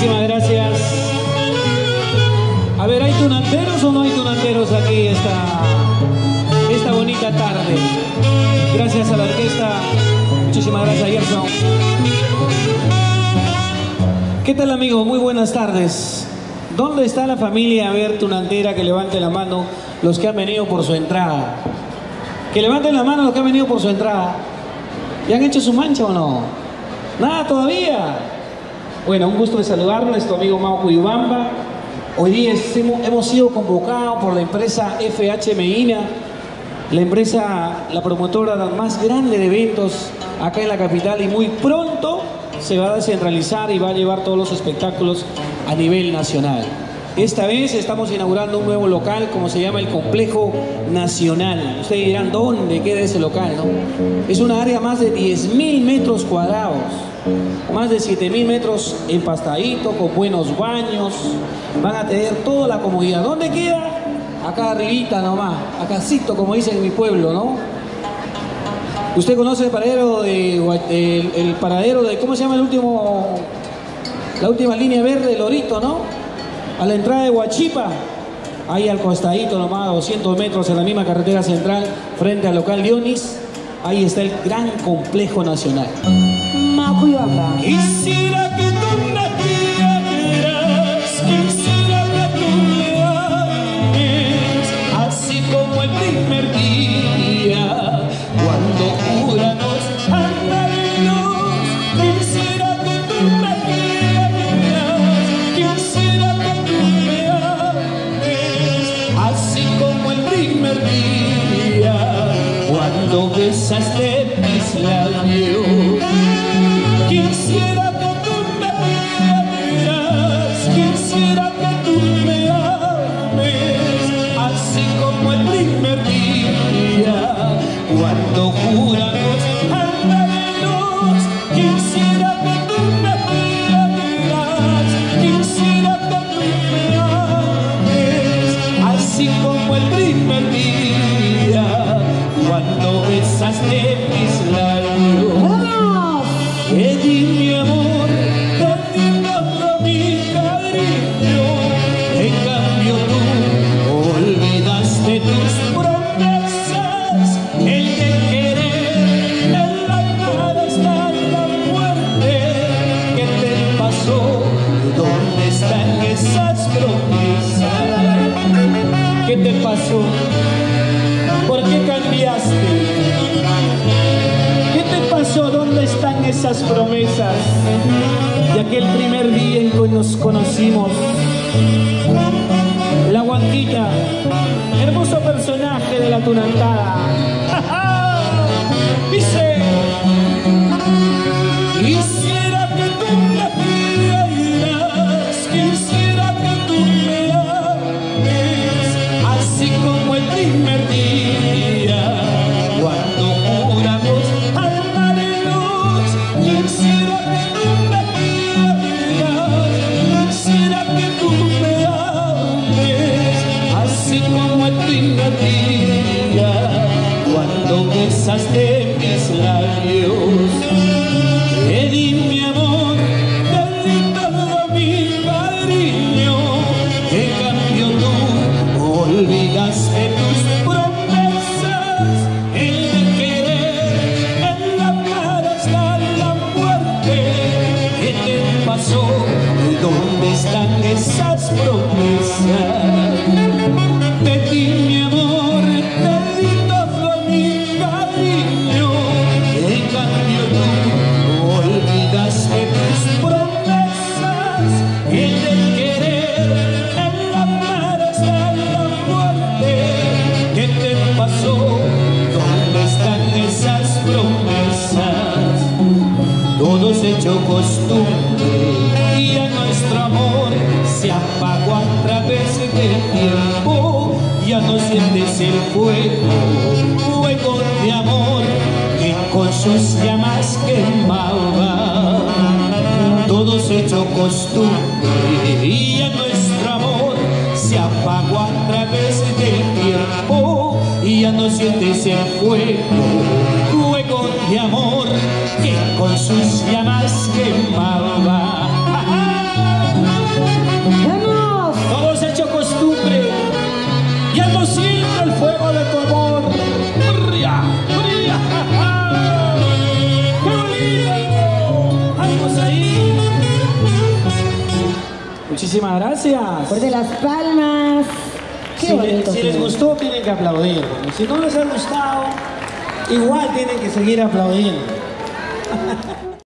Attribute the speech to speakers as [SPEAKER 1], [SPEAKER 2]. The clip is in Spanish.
[SPEAKER 1] Muchísimas gracias. A ver, ¿hay tunanteros o no hay tunanteros aquí esta, esta bonita tarde? Gracias a la orquesta. Muchísimas gracias, Gerson. ¿Qué tal, amigos? Muy buenas tardes. ¿Dónde está la familia? A ver, tunantera, que levante la mano los que han venido por su entrada. Que levanten la mano los que han venido por su entrada. ¿Ya han hecho su mancha o no? Nada todavía. Bueno, un gusto de saludarlo, es tu amigo Mao Cuyubamba. Hoy día hemos sido convocados por la empresa FH Medina, la empresa, la promotora más grande de eventos acá en la capital y muy pronto se va a descentralizar y va a llevar todos los espectáculos a nivel nacional. Esta vez estamos inaugurando un nuevo local, como se llama el Complejo Nacional. Ustedes dirán, ¿dónde queda ese local? No? Es una área más de 10.000 metros cuadrados, más de 7.000 metros empastadito, con buenos baños. Van a tener toda la comodidad. ¿Dónde queda? Acá arribita nomás, acácito, como dicen en mi pueblo, ¿no? ¿Usted conoce el paradero de, el, paradero de, ¿cómo se llama el último, la última línea verde, Lorito, ¿no? A la entrada de Huachipa, ahí al costadito nomás, 200 metros en la misma carretera central, frente al local Dionis, ahí está el gran complejo nacional.
[SPEAKER 2] Quisiera que you. Pasó? ¿Por qué cambiaste? ¿Qué te pasó? ¿Dónde están esas promesas de aquel primer día en que nos conocimos? La guanquita, hermoso personaje de la tunantada. Todo se echó costumbre y a nuestro amor se apagó a través del tiempo. Ya no sientes el fuego, fuego de amor que con sus llamas quemaba. Todo se echó costumbre y a nuestro amor se apagó a través del tiempo. Y ya no sientes el fuego, fuego de amor sucia más que pava. ¡Vamos! Todos hecho costumbre y hermosito el fuego de tu amor. ¡Murria! ¡Murria! ¡Qué bonito! ¡Vamos ahí! Muchísimas gracias.
[SPEAKER 3] Fuerte las palmas. Qué bonito,
[SPEAKER 2] si les gustó, tienen que aplaudir. Si no les ha gustado, igual tienen que seguir aplaudiendo. Ha ha ha.